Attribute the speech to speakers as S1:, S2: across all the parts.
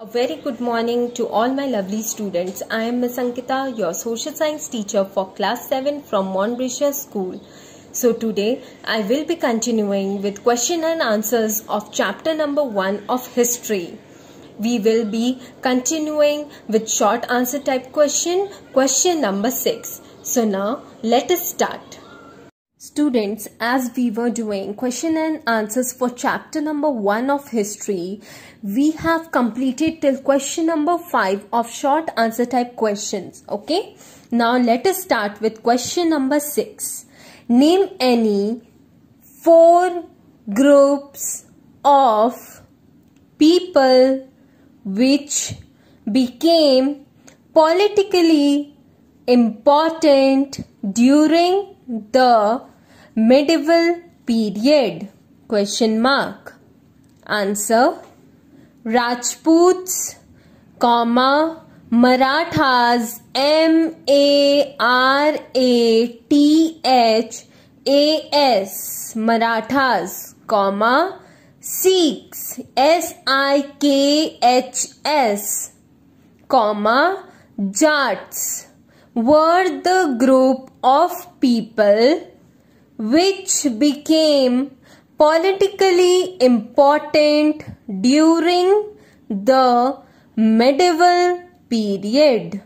S1: A very good morning to all my lovely students. I am Ms. Ankita, your social science teacher for class 7 from Montbretia School. So today I will be continuing with question and answers of chapter number 1 of history. We will be continuing with short answer type question, question number 6. So now let us start. Students, as we were doing question and answers for chapter number 1 of history, we have completed till question number 5 of short answer type questions. Okay. Now let us start with question number 6. Name any four groups of people which became politically important during the medieval period question mark answer Rajput comma Marathas M A R A T H A S Marathas comma Sikhs S I K H S comma Jats were the group of people which became politically important during the medieval period.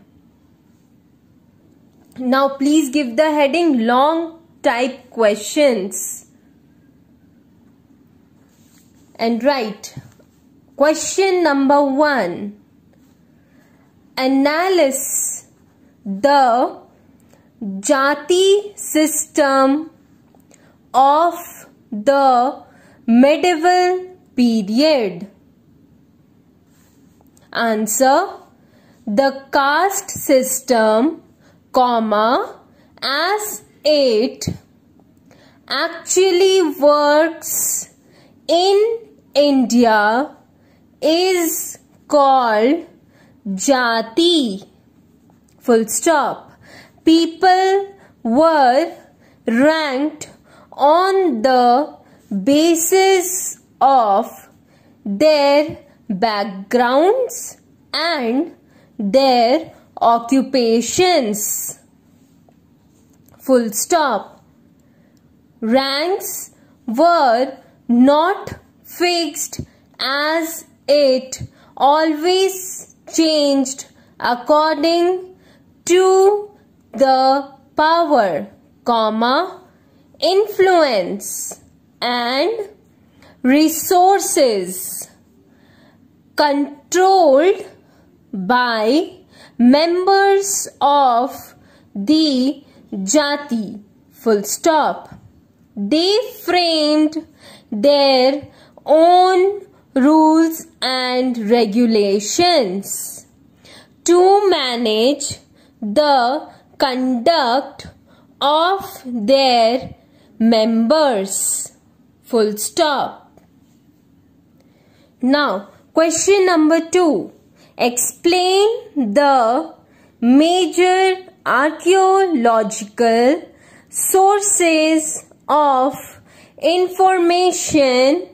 S1: Now please give the heading long type questions and write question number one analyze the jati system of the medieval period? Answer The caste system, comma, as it actually works in India is called Jati. Full stop. People were ranked on the basis of their backgrounds and their occupations. Full stop. Ranks were not fixed as it always changed according to the power, comma, influence and resources controlled by members of the jati full stop. They framed their own rules and regulations to manage the conduct of their members. Full stop. Now, question number two. Explain the major archaeological sources of information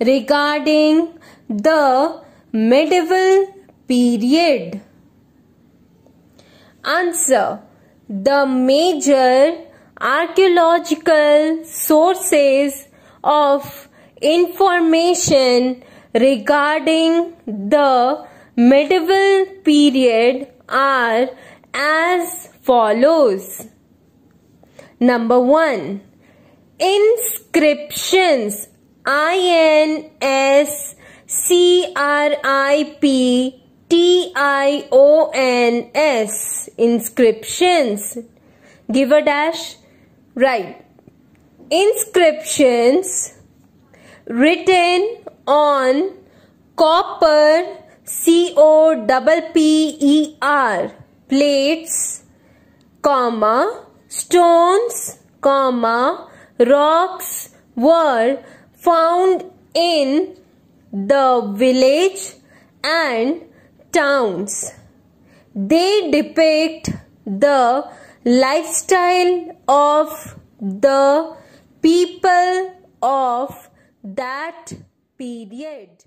S1: regarding the medieval period. Answer. The major archaeological sources of information regarding the medieval period are as follows. Number 1. Inscriptions I N S C R I P T I O N S Inscriptions Give a dash Right. Inscriptions written on copper C-O-P-P-E-R plates, comma, stones, comma, rocks were found in the village and towns. They depict the lifestyle of the people of that period.